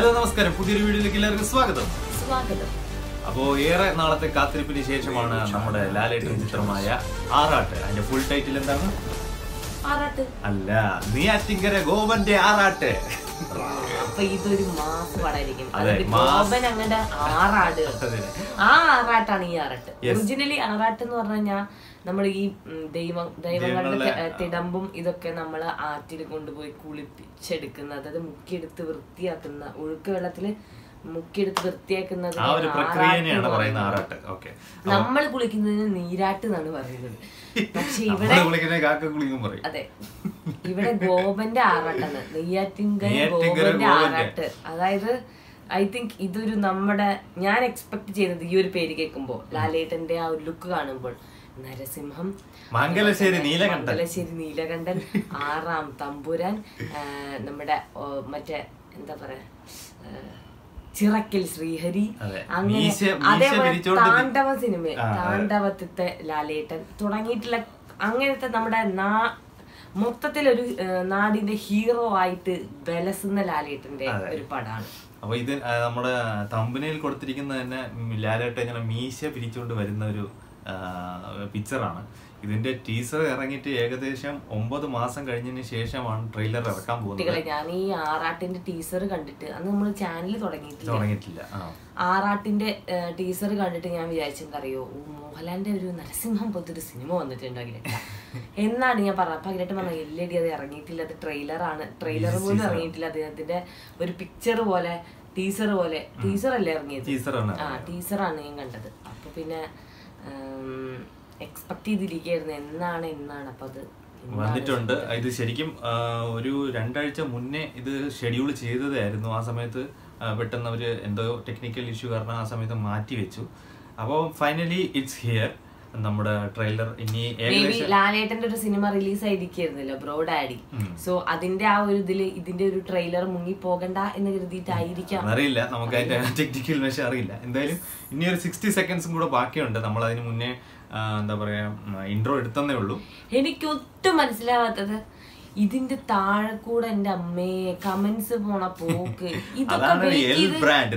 Hello നമസ്കാരം. പുതിയൊരു വീഡിയോയിലേക്ക് എല്ലാവർക്കും സ്വാഗതം. സ്വാഗതം. അപ്പോ ഏറെ നാളത്തെ കാത്തിരിപ്പിന് ശേഷമാണ് നമ്മുടെ ലാലേട്ടൻ ചിത്രമായ ആറാട്ട്. അതിന്റെ ഫുൾ ടൈറ്റിൽ എന്താണ്? അല്ല അറ്റിങ്കര ഗോവന്റെ ആറാട്ട്. അപ്പൊ ഇതൊരു മാസ് മാസ്. ഗോപൻ അങ്ങടെ ആറാട് ആ ആറാട്ടാണ് ഈ ആറാട്ട്. ഒറിജിനലി ആറാട്ട് എന്ന് പറഞ്ഞു കഴിഞ്ഞാൽ നമ്മൾ ഈ ദൈവം ദൈവങ്ങളുടെ ദൈവങ്ങളുടെ, തിടമ്പും ഇതൊക്കെ നമ്മൾ ആറ്റിൽ കൊണ്ടുപോയി കുളിപ്പിച്ചെടുക്കുന്ന അതായത് മുക്കിയെടുത്ത് വൃത്തിയാക്കുന്ന ഒഴുക്ക് വെള്ളത്തിൽ മുക്കിയെടുത്ത് വൃത്തിയാക്കുന്നത് ആ ഒരു പറയുന്നത് ആറാട്ട്. ഓക്കെ. നമ്മൾ കുളിക്കുന്നതിന് നീരാട്ട് എന്നാണ് പറയുന്നത്. പക്ഷെ ഇവിടെ അതെ. ഇവിടെ ഗോപന്റെ ആറാട്ടാണ്. നെയ്യാറ്റിങ്കര ഗോപന്റെ. ആറാട്ട്. അതായത് ഐ തിങ്ക് ഇതൊരു നമ്മുടെ ഞാൻ എക്സ്പെക്ട് ചെയ്യുന്നത് ഈ ഒരു പേര് കേൾക്കുമ്പോ ലാലേട്ടന്റെ ആ ഒരു ലുക്ക് കാണുമ്പോൾ. നരസിംഹം മംഗലശ്ശേരി നീലകണ്ഠൻ. മംഗലശ്ശേരി നീലകണ്ഠൻ ആറാം തമ്പുരാൻ നമ്മുടെ മറ്റേ എന്താ പറയാ ചിറക്കൽ ശ്രീഹരി. അങ്ങനെ അതേപോലെ താണ്ഡവ സിനിമ ആ, താണ്ഡവത്തിത്തെ ലാലേട്ടൻ തുടങ്ങിയിട്ടുള്ള അങ്ങനത്തെ നമ്മുടെ നാ മൊത്തത്തിലൊരു ഒരു നാടിന്റെ ഹീറോ ആയിട്ട് ബലസുന്ന ലാലേട്ടന്റെ ഒരു പടമാണ് അപ്പൊ ഇത് നമ്മുടെ തമ്പനയിൽ കൊടുത്തിരിക്കുന്ന തന്നെ ലാലേട്ടൻ ഇങ്ങനെ മീശ പിരിച്ചുകൊണ്ട് വരുന്ന ഒരു പിക്ചറാണ്. ഇതിന്റെ ടീസർ ഇറങ്ങിയിട്ട് ഏകദേശം ഒമ്പത് മാസം കഴിഞ്ഞതിന് ശേഷമാണ് ട്രെയിലർ ഇറക്കാൻ പോകുന്നത്. ഞാൻ ഈ ആറാട്ടിന്റെ ടീസർ കണ്ടിട്ട് അന്ന് നമ്മൾ ചാനൽ തുടങ്ങിയിട്ടില്ല. ആറാട്ടിന്റെ ടീസർ കണ്ടിട്ട് ഞാൻ വിചാരിച്ചെന്തറിയോ മോഹൻലാലിന്റെ ഒരു നരസിംഹം പോലത്തെ ഒരു സിനിമ വന്നിട്ടുണ്ട് അഖിലേട്ട എന്നാണ് ഞാൻ പറഞ്ഞത്. അപ്പൊ അഖിലേട്ടൻ പറഞ്ഞ എല്ലടി അത് ഇറങ്ങിയിട്ടില്ല അത് ട്രെയിലറാണ് ട്രെയിലർ പോലും ഇറങ്ങിയിട്ടില്ല. അദ്ദേഹത്തിന്റെ ഒരു പിക്ചർ പോലെ ടീസർ പോലെ ടീസർ അല്ലേ ഇറങ്ങിയത്? ആ ആ ആണ് ഞാൻ കണ്ടത്. അപ്പൊ പിന്നെ എക്സ്പെക്ട് ചെയ്തിരിക്കുകയായിരുന്നു എന്നാണ് എന്നാണ്. അപ്പൊ അത് വന്നിട്ടുണ്ട്. ഇത് ശരിക്കും ഒരു രണ്ടാഴ്ച മുന്നേ ഇത് ഷെഡ്യൂൾ ചെയ്തതായിരുന്നു. ആ സമയത്ത് പെട്ടെന്ന് അവർ എന്തോ ടെക്നിക്കൽ ഇഷ്യൂ കാരണം ആ സമയത്ത് മാറ്റി വെച്ചു. അപ്പോൾ ഫൈനലി ഇറ്റ്സ് ഹിയർ നമ്മുടെ ട്രെയിലർ ഇനി ലാലേട്ടന്റെ ഒരു സിനിമ റിലീസ് ആയിരിക്കുന്നല്ലോ ബ്രോ ഡാഡി സോ അതിന്റെ ആ ഒരു ഇതിൽ ഇതിന്റെ ഒരു ട്രെയിലർ മുങ്ങി പോകണ്ട എന്ന് കരുതിയിട്ടായിരിക്കാം. അറിയില്ല. നമുക്ക് അതിന്റെ ടെക്നിക്കൽ മെഷ അറിയില്ല. എന്തായാലും ഇനി ഒരു സിക്സ്റ്റി സെക്കൻഡ്സും കൂടെ ബാക്കിയുണ്ട്. നമ്മൾ അതിന് മുന്നേ എന്താ പറയാ ഇൻട്രോ എടുത്തന്നേ ഉള്ളൂ. എനിക്ക് ഒട്ടും മനസ്സിലാവാത്തത് ഇതിന്റെ താഴെ കൂടെ എന്റെ അമ്മയെ കമന്റ്സ് പോണ പോക്ക്. ഇതൊക്കെ എൽ ബ്രാൻഡ്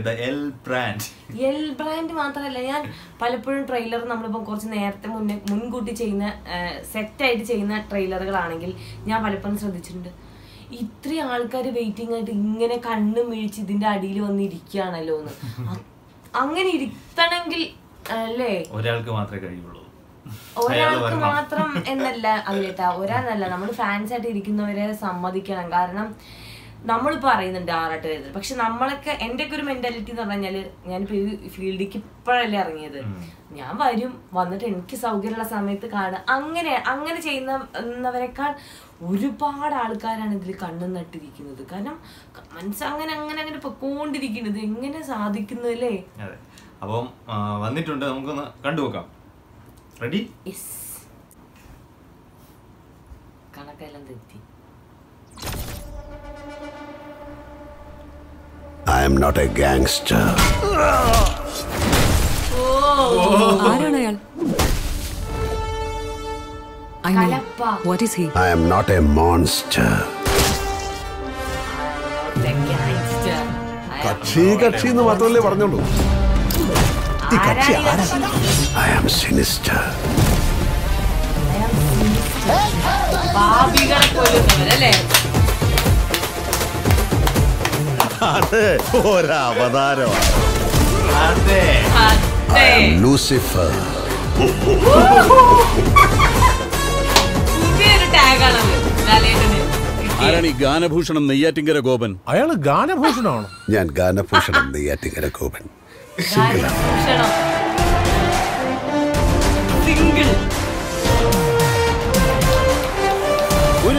എൽ ബ്രാൻഡ് മാത്രമല്ല ഞാൻ പലപ്പോഴും ട്രെയിലർ നമ്മളിപ്പോ കുറച്ച് നേരത്തെ മുന്നേ മുൻകൂട്ടി ചെയ്യുന്ന സെറ്റ് ആയിട്ട് ചെയ്യുന്ന ട്രെയിലറുകളാണെങ്കിൽ ഞാൻ പലപ്പോഴും ശ്രദ്ധിച്ചിട്ടുണ്ട്. ഇത്രയും ആൾക്കാർ വെയിറ്റിംഗ് ആയിട്ട് ഇങ്ങനെ കണ്ണു മിഴിച്ച് ഇതിന്റെ അടിയിൽ വന്ന് ഇരിക്കുകയാണല്ലോ എന്ന് അങ്ങനെ ഇരുത്തണമെങ്കിൽ അല്ലേ? ഒരാൾക്ക് മാത്രമേ കഴിയുള്ളൂ. ഒരാൾക്ക് മാത്രം എന്നല്ല അല്ലേട്ടാ ഒരാളല്ല. നമ്മൾ ഫാൻസ് ആയിട്ട് ഇരിക്കുന്നവരെ സമ്മതിക്കണം. കാരണം നമ്മൾ അറിയുന്നുണ്ട് ആറാട്ട് വരുന്നത്. പക്ഷെ നമ്മളൊക്കെ എന്റെ ഒക്കെ ഒരു മെന്റാലിറ്റി എന്ന് പറഞ്ഞാൽ ഞാനിപ്പോ ഈ ഫീൽഡിലേക്ക് ഇപ്പോഴല്ലേ ഇറങ്ങിയത്. ഞാൻ വരും വന്നിട്ട് എനിക്ക് സൗകര്യമുള്ള സമയത്ത് കാണുക. അങ്ങനെ അങ്ങനെ ചെയ്യുന്നവരെക്കാൾ ഒരുപാട് ആൾക്കാരാണ് ഇതിൽ കണ്ണു നട്ടിരിക്കുന്നത്. കാരണം കമൻസ് അങ്ങനെ അങ്ങനെ അങ്ങനെ പൊക്കോണ്ടിരിക്കുന്നത്. എങ്ങനെ സാധിക്കുന്നല്ലേ അപ്പം വന്നിട്ടുണ്ട്. നമുക്കൊന്ന് കണ്ടുനോക്കാം റെഡി യെസ് കണക്കെല്ലാം തെറ്റി. I am not a gangster. ആരാണ് അയാൾ? ഐ കലപ്പ. What is he I am not a monster. The gangster. കക്ഷി കക്ഷി എന്ന് മാത്രമല്ലേ പറഞ്ഞോളൂ. കക്ഷി? I am sinister. I am sinister. പാപികളെ കൊല്ലുന്നവരല്ലേ അത് ഒരവതാരമാണ്. അതെ. ലൂസിഫർ ആരാണ് ഈ ഗാനഭൂഷണം നെയ്യാറ്റിങ്കര ഗോപൻ? അയാൾ ഗാനഭൂഷണമാണ് ഞാൻ ഗാനഭൂഷണം നെയ്യാറ്റിങ്കര സിംഗിൾ ഒരു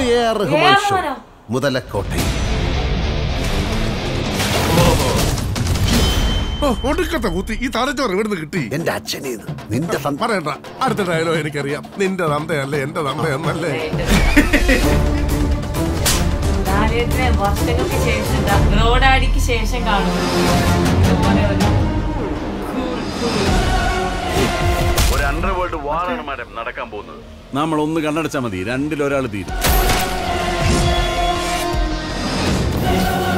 എ ആർ റഹ്മാൻ ഷോ മുതലക്കോട്ടെ ഒടുക്കത്തെ കുത്തി. ഈ തലച്ചോറ് ഇവിടുന്ന് കിട്ടി. എന്റെ അച്ഛനേന്ന്. നിന്റെ സന്ത പറയണ്ട. അടുത്ത ഡയലോഗ് എനിക്കറിയാം. നിന്റെ തന്തയല്ലേ എന്റെ തന്തയെന്നല്ലേ. വർഷങ്ങൾക്ക് ശേഷം റോഡാടിക്ക് ശേഷം കാണുന്നു ഒരു അണ്ടർവേൾഡ് വാറാണ് മാഡം നടക്കാൻ പോകുന്നത് നമ്മൾ ഒന്ന് കണ്ണടച്ചാൽ മതി രണ്ടിലൊരാൾ തീരും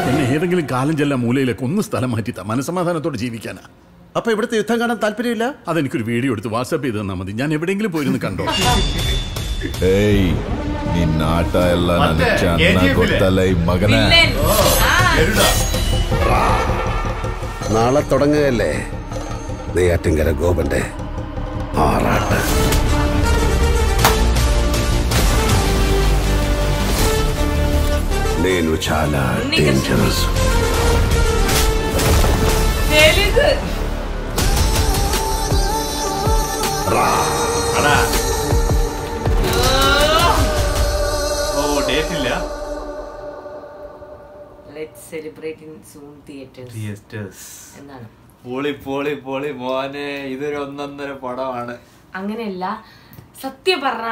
എന്നെ ഏതെങ്കിലും കാലം ചെല്ലാൻ മൂലയിലേക്ക് ഒന്ന് സ്ഥലം മാറ്റിത്താ മനസമാധാനത്തോടെ ജീവിക്കാനാ അപ്പൊ ഇവിടുത്തെ യുദ്ധം കാണാൻ താല്പര്യമില്ല അതെനിക്കൊരു വീഡിയോ എടുത്ത് വാട്സാപ്പ് ചെയ്ത് തന്നാൽ മതി ഞാൻ എവിടെയെങ്കിലും പോയിരുന്ന് കണ്ടോ ಏಯ್ ನಿನ್ನ ಆಟ ಎಲ್ಲ ಮತ್ತೆ ನನಗೆ ಚೆನ್ನಾಗಿ KGF ಲೆ? ಗೊತ್ತಲ್ಲ ಈ ಮಗನೇ വില്ലൻ. ആ, നാളെ തുടങ്ങുകയല്ലേ നെയ്യാറ്റിങ്കര ഗോപന്റെ ആറാട്ട് నేను చాలా డేంజరస్ തെലുങ്ക്. അടാ ഓ ഡേറ്റ് ഇല്ല Let's celebrate in soon theaters. Theatres എന്നാണ് പോളി പൊളി പൊളി. മോനെ ഇതൊരു ഒന്നൊന്നര പടമാണ്. അങ്ങനെയല്ല. സത്യം പറഞ്ഞ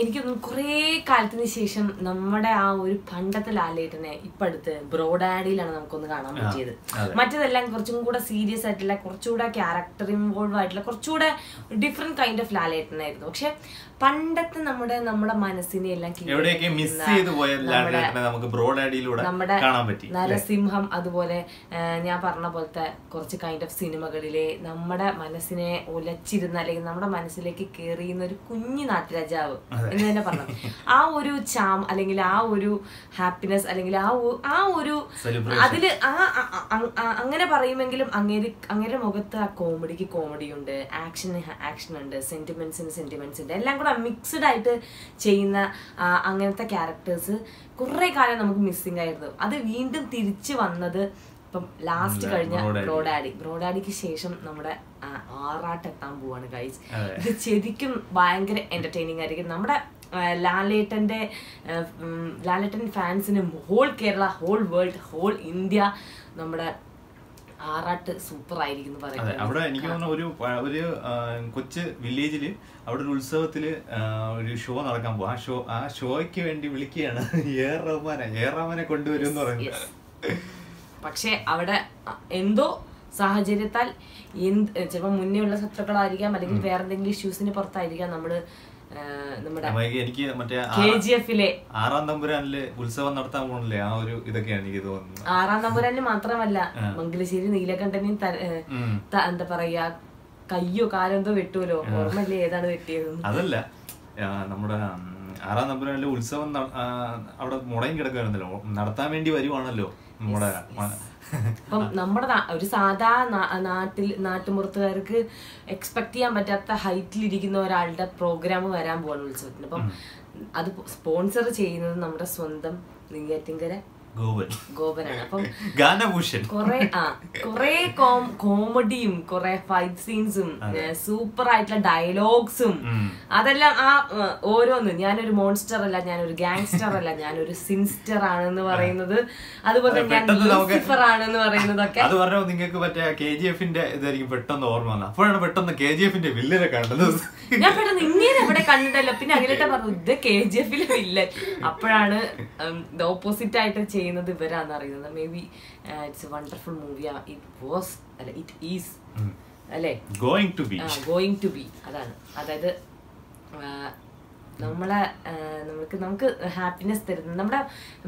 എനിക്കൊന്നും കുറേ കാലത്തിന് ശേഷം നമ്മുടെ ആ ഒരു പണ്ടത്തെ ലാലേട്ടനെ ഇപ്പൊ അടുത്ത് ബ്രോഡാഡിയിലാണ് നമുക്കൊന്ന് കാണാൻ പറ്റിയത്. മറ്റതെല്ലാം കുറച്ചും കൂടെ സീരിയസ് ആയിട്ടുള്ള കുറച്ചുകൂടെ ക്യാരക്ടർ ഇൻവോൾവ് ആയിട്ടുള്ള കുറച്ചുകൂടെ ഡിഫറെന്റ് കൈൻഡ് ഓഫ് ലാലേട്ടനായിരുന്നു. പക്ഷെ പണ്ടത്തെ നമ്മുടെ നമ്മുടെ മനസ്സിനെ എല്ലാം മിസ് ചെയ്തു പോയ നമുക്ക് നമ്മുടെ നരസിംഹം അതുപോലെ ഞാൻ പറഞ്ഞ പോലത്തെ കുറച്ച് കൈൻഡ് ഓഫ് സിനിമകളിലെ നമ്മുടെ മനസ്സിനെ ഉലച്ചിരുന്ന അല്ലെങ്കിൽ നമ്മുടെ മനസ്സിലേക്ക് കയറിയുന്ന ഒരു കുഞ്ഞു നാട്ടുരാജാവ് എന്ന് തന്നെ പറഞ്ഞു ആ ഒരു ചാം അല്ലെങ്കിൽ ആ ഒരു ഹാപ്പിനെസ് അല്ലെങ്കിൽ ആ ആ ഒരു അതിൽ ആ അങ്ങനെ പറയുമെങ്കിലും അങ്ങേര് അങ്ങേരുടെ മുഖത്ത് ആ കോമഡിക്ക് കോമഡി ഉണ്ട് ആക്ഷന് ആക്ഷൻ ഉണ്ട് സെന്റിമെന്റ്സിന് സെന്റിമെന്റ്സ് ഉണ്ട്. എല്ലാം കൂടെ മിക്സ്ഡ് ആയിട്ട് ചെയ്യുന്ന അങ്ങനത്തെ ക്യാരക്ടേഴ്സ് കുറെ കാലം നമുക്ക് മിസ്സിംഗ് ആയിരുന്നു. അത് വീണ്ടും തിരിച്ചു വന്നത് ഇപ്പം ലാസ്റ്റ് കഴിഞ്ഞ ബ്രോഡാഡി. ബ്രോഡാഡി ബ്രോഡാഡിക്ക് ശേഷം നമ്മുടെ ആറാട്ട് എത്താൻ പോവാണ് ഗൈസ് ഇത് ശരിക്കും ഭയങ്കര എന്റർടൈനിങ് ആയിരിക്കും. നമ്മുടെ ലാലേട്ടന്റെ ലാലേട്ടൻ ഫാൻസിന് whole Kerala whole world whole India നമ്മുടെ ആറാട്ട് സൂപ്പർ ആയിരിക്കും പറയുന്നത്. അവിടെ എനിക്ക് തോന്നുന്നു ഒരു ഒരു കൊച്ചു വില്ലേജിൽ അവിടെ ഒരു ഉത്സവത്തിൽ ഒരു ഷോ നടക്കാൻ പോവാ. ആ ഷോ ആ ഷോയ്ക്ക് വേണ്ടി വിളിക്കുകയാണ്. എ ആർ റഹ്മാനെ എ റഹ്മാനെ കൊണ്ടുവരും എന്ന് പറയുന്നത്. പക്ഷെ അവിടെ എന്തോ സാഹചര്യത്താൽ എന്ത് ചിലപ്പോൾ മുന്നേ ഉള്ള ശത്രുക്കളായിരിക്കാം അല്ലെങ്കിൽ വേറെ എന്തെങ്കിലും ഇഷ്യൂസിന് പുറത്തായിരിക്കാം നമ്മൾ നമ്മുടെ എനിക്ക് മറ്റേ കെ ജി എഫിലെ ആറാം തമ്പുരാനിൽ ഉത്സവം നടത്താൻ പോകണില്ലേ ആ ഒരു ഇതൊക്കെയാണ് എനിക്ക് തോന്നുന്നത്. ആറാം മാത്രമല്ല. മംഗലശ്ശേരി നീലകണ്ഠനെയും എന്താ പറയാ കയ്യോ കാലോ എന്തോ വെട്ടുമല്ലോ ഓർമ്മയില്ലേ ഏതാണ് വെട്ടിയത്? അതല്ല നമ്മുടെ ആറാം തമ്പുരാനിലെ ഉത്സവം അവിടെ മുടങ്ങി കിടക്കുകയാണല്ലോ നടത്താൻ വേണ്ടി വരുവാണല്ലോ. നമ്മുടെ അപ്പം നമ്മുടെ ഒരു സാധാ നാട്ടിൽ നാട്ടുമ്പുറത്തുകാർക്ക് എക്സ്പെക്ട് ചെയ്യാൻ പറ്റാത്ത ഹൈറ്റിൽ ഇരിക്കുന്ന ഒരാളുടെ പ്രോഗ്രാം വരാൻ പോവാണ് ഉത്സവത്തിന്. അപ്പം അത് സ്പോൺസർ ചെയ്യുന്നത് നമ്മുടെ സ്വന്തം നെയ്യാറ്റിങ്കര ഗോവൻ ഗോപനാണ്. അപ്പം ഗാനഭൂഷൺ. കൊറേ ആ കൊറേ കോമഡിയും കൊറേ ഫൈറ്റ് സീൻസും സൂപ്പർ ആയിട്ടുള്ള ഡയലോഗ്സും. അതെല്ലാം ആ ഓരോന്ന്. ഞാനൊരു മോൺസ്റ്റർ അല്ല ഞാനൊരു ഗാങ്സ്റ്റർ അല്ല ഞാനൊരു സിൻസ്റ്റർ ആണെന്ന് പറയുന്നത്. അതുപോലെ അതെ, ഞാൻ ലൂസിഫർ ആണെന്ന് പറയുന്നതൊക്കെ. അത് നിങ്ങൾക്ക് മറ്റേ കെ ജി എഫിന്റെ ഇതായിരിക്കും പെട്ടെന്ന് ഓർമ്മ വന്നത്. അപ്പോഴാണ് പെട്ടെന്ന് കെ ജി എഫിന്റെ വില്ലനെ കണ്ടത്. ഞാൻ പെട്ടെന്ന് ഇങ്ങനെ ഇവിടെ കണ്ടിട്ടല്ലോ. പിന്നെ അഖിലത്തെ പറഞ്ഞു ഇത് കെ ജി എഫിലെ വില്ലൻ അപ്പോഴാണ് ഓപ്പോസിറ്റ് ആയിട്ട് ചെയ്യുന്നത് ഇവരാന്ന് അറിയുന്നത്. May be it's a wonderful movie it was അല്ല ഇറ്റ് ഈസ് അല്ലേ? Going to be going to be അതാണ്. അതായത് നമ്മളെ നമുക്ക് നമുക്ക് ഹാപ്പിനെസ് തരുന്നത് നമ്മുടെ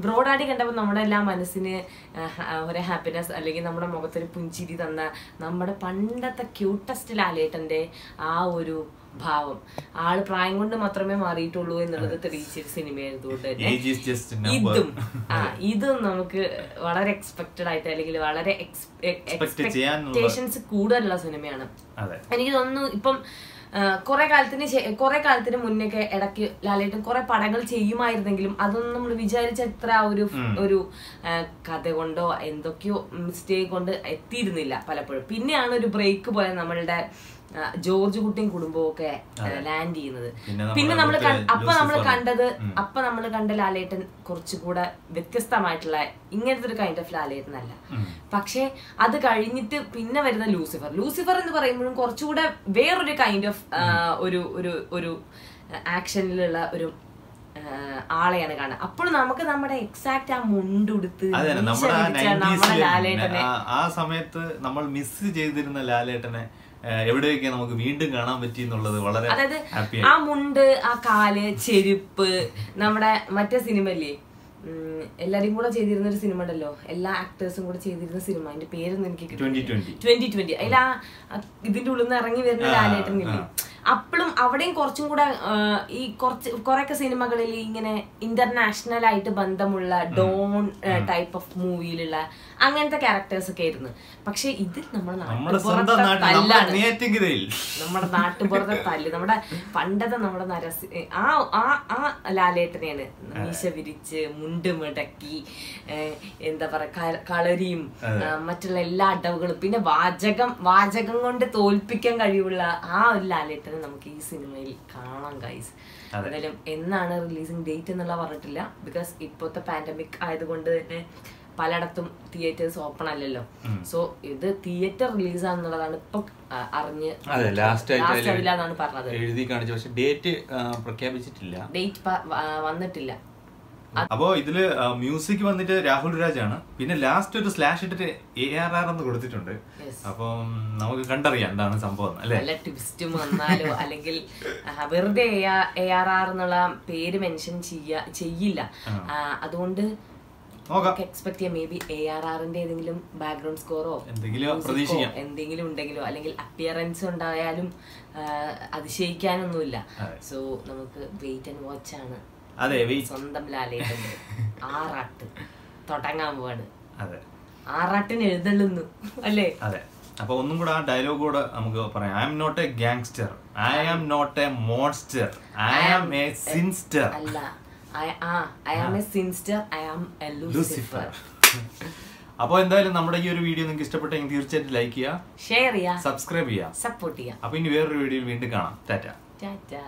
ബ്രോഡായിട്ട് കണ്ടപ്പോൾ നമ്മുടെ എല്ലാ മനസ്സിന് ഒരു ഹാപ്പിനെസ് അല്ലെങ്കിൽ നമ്മുടെ മുഖത്തൊരു പുഞ്ചിരി തന്ന നമ്മുടെ പണ്ടത്തെ ക്യൂട്ടസ്റ്റ് ലാലേട്ടന്റെ ആ ഒരു ഭാവം. ആൾ പ്രായം കൊണ്ട് മാത്രമേ മാറിയിട്ടുള്ളൂ എന്നുള്ളത് തെളിയിച്ചൊരു സിനിമയായതുകൊണ്ട് തന്നെ. ഇതും ആ ഇതും നമുക്ക് വളരെ എക്സ്പെക്റ്റഡ് ആയിട്ട് അല്ലെങ്കിൽ വളരെ എക്സ്പെക്ടേഷൻസ് കൂടുതലുള്ള സിനിമയാണ്. എനിക്ക് തോന്നുന്നു ഇപ്പം കുറെ കാലത്തിന് കുറെ കാലത്തിന് മുന്നേക്കെ ഇടയ്ക്ക് ലാലേട്ടൻ കുറെ പടങ്ങൾ ചെയ്യുമായിരുന്നെങ്കിലും അതൊന്നും നമ്മൾ വിചാരിച്ച എത്ര ഒരു ഒരു കഥ കൊണ്ടോ എന്തൊക്കെയോ മിസ്റ്റേക്ക് കൊണ്ട് എത്തിയിരുന്നില്ല പലപ്പോഴും. പിന്നെയാണ് ഒരു ബ്രേക്ക് പോലെ നമ്മളുടെ ജോർജ് കുട്ടിയും കുടുംബവും ഒക്കെ ലാൻഡ് ചെയ്യുന്നത്. പിന്നെ നമ്മൾ അപ്പൊ നമ്മൾ കണ്ടത് അപ്പൊ നമ്മൾ കണ്ട ലാലേട്ടൻ കുറച്ചുകൂടെ വ്യത്യസ്തമായിട്ടുള്ള ഇങ്ങനത്തെ ഒരു കൈൻഡ് ഓഫ് ലാലേട്ടൻ അല്ല പക്ഷെ അത് കഴിഞ്ഞിട്ട് പിന്നെ വരുന്ന ലൂസിഫർ. ലൂസിഫർ എന്ന് പറയുമ്പോഴും കുറച്ചുകൂടെ വേറൊരു കൈൻഡ് ഓഫ് ഒരു ഒരു ഒരു ആക്ഷനിലുള്ള ഒരു ആളെയാണ് കാണുന്നത്. അപ്പോൾ നമുക്ക് നമ്മുടെ എക്സാക്ട് ആ മുണ്ടുടുത്ത് ആ പിടിച്ച നമ്മുടെ 90s ലെ ലാലേട്ടനെ ആ- ആ സമയത്ത് നമ്മൾ മിസ് ചെയ്തിരുന്ന ലാലേട്ടനെ എവിടെയൊക്കെ നമുക്ക് വീണ്ടും കാണാൻ പറ്റി എന്നുള്ളത് വളരെ അതായത് ആ മുണ്ട് ആ കാൽ ചെരുപ്പ് നമ്മുടെ മറ്റേ ഉം, എല്ലാരും കൂടെ ചെയ്തിരുന്ന ഒരു സിനിമ ഉണ്ടല്ലോ. എല്ലാ ആക്ടേഴ്സും കൂടെ ചെയ്തിരുന്ന സിനിമ അതിന്റെ പേരൊന്നും എനിക്ക് 2020. Twenty twenty. അതിൽ ആ ഇതിന്റെ ഉള്ളിൽ നിന്ന് ഇറങ്ങി വരുന്ന ലാലേട്ടൻ ആ. അപ്പോഴും അവിടെയും കുറച്ചും കൂടെ ഈ കുറച്ച് കുറെയൊക്കെ സിനിമകളിൽ ഇങ്ങനെ ഇന്റർനാഷണൽ ആയിട്ട് ബന്ധമുള്ള ഡോൺ ടൈപ്പ് ഓഫ് മൂവിയിലുള്ള അങ്ങനത്തെ ക്യാരക്ടേഴ്സ് ഒക്കെ ആയിരുന്നു. പക്ഷെ ഇതിൽ നമ്മുടെ നാട്ടുപുറത്തെ നാട്ടിൽ നമ്മുടെ തല്ലാണ്. നമ്മുടെ നാട്ടുപുറത്തെ തല്ല്. നമ്മുടെ പണ്ടത്തെ നമ്മുടെ നരസി ആ ആ ആ ലാലേട്ടനെയാണ് മീശ വിരിച്ച് മുണ്ട് മുടക്കി എന്താ പറയാ കളരിയും മറ്റുള്ള എല്ലാ അടവുകളും പിന്നെ വാചകം വാചകം കൊണ്ട് തോൽപ്പിക്കാൻ കഴിവുള്ള ആ ഒരു ലാലേട്ടനെ നമുക്ക് ഈ സിനിമയിൽ കാണാം ഗൈസ് എന്തായാലും എന്നാണ് റിലീസിംഗ് ഡേറ്റ് എന്നുള്ള പറഞ്ഞിട്ടില്ല. ബിക്കോസ് ഇപ്പോഴത്തെ പാൻഡമിക് ആയതുകൊണ്ട് തന്നെ പലയിടത്തും തിയേറ്റേഴ്സ് ഓപ്പൺ അല്ലല്ലോ. സോ ഇത് തിയേറ്റർ റിലീസ് ആണെന്നുള്ളതാണ് ഇപ്പൊ അറിഞ്ഞ് ലാസ്റ്റ് പറഞ്ഞത്. എഴുതി കാണിച്ചു പക്ഷെ ഡേറ്റ് പ്രഖ്യാപിച്ചിട്ടില്ല. ഡേറ്റ് വന്നിട്ടില്ല. അപ്പോ ഇതിൽ മ്യൂസിക് വന്നിട്ട് രാഹുൽ രാജാണ്. പിന്നെ ലാസ്റ്റ് ഒരു സ്ലാഷ് ഇട്ടിട്ട് എ ആർ ആർ എന്ന് കൊടുത്തിട്ടുണ്ട്. അപ്പോ നമുക്ക് കണ്ടറിയാം എന്താണ് സംഭവം അല്ലേ? വല്ല ട്വിസ്റ്റും വന്നാലോ അല്ലെങ്കിൽ വെറുതെ എ ആർ ആർ എന്നുള്ള പേര് മെൻഷൻ ചെയ്യ ചെയ്യില്ല. അതുകൊണ്ട് എക്സ്പെക്ട് ചെയ്യാം. മേ ബി എ ആർ ആറിന്റെ ഏതെങ്കിലും ബാക്ക്ഗ്രൗണ്ട് സ്കോറോ. എന്തെങ്കിലും ഉണ്ടെങ്കിലോ അല്ലെങ്കിൽ അപ്പിയറൻസ് ഉണ്ടായാലും അതിശയിക്കാനൊന്നുമില്ല. സോ നമുക്ക് വെയിറ്റ് ആൻഡ് വാച്ച് ആണ്. അതെ സ്വന്തം ലാലേട്ടന്റെ ആറാട്ട്. തുടങ്ങാൻ പോവാണ്. അതെ. ആറാട്ടിന് എഴുതള്ളുന്നു അല്ലേ? അതെ. അപ്പൊ ഒന്നും കൂടെ ആ ഡയലോഗ് കൂടെ നമുക്ക് പറയാം. I am not a gangster I am not a monster I am a sinister അല്ല I am a sinister I am. A Lucifer അപ്പോൾ എന്തായാലും നമ്മുടെ ഈ ഒരു വീഡിയോ നിങ്ങൾക്ക് ഇഷ്ടപ്പെട്ടെങ്കിൽ തീർച്ചയായിട്ടും ലൈക്ക് ചെയ്യുക ഷെയർ ചെയ്യുക. സബ്സ്ക്രൈബ് ചെയ്യുക. സപ്പോർട്ട് ചെയ്യുക. അപ്പോൾ ഇനി വേറൊരു വീഡിയോയിൽ വീണ്ടും കാണാം. ടാറ്റ. ടാറ്റാ.